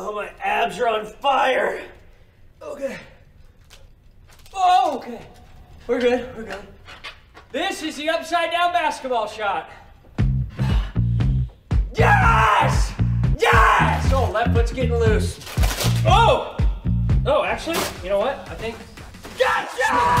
Oh, my abs are on fire. Okay. Oh, okay. We're good, we're good. This is the upside down basketball shot. Yes! Yes! Oh, left foot's getting loose. Oh! Oh, actually, you know what? I think. Gotcha!